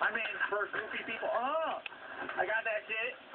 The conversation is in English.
I mean, for goofy people. Oh, I got that shit.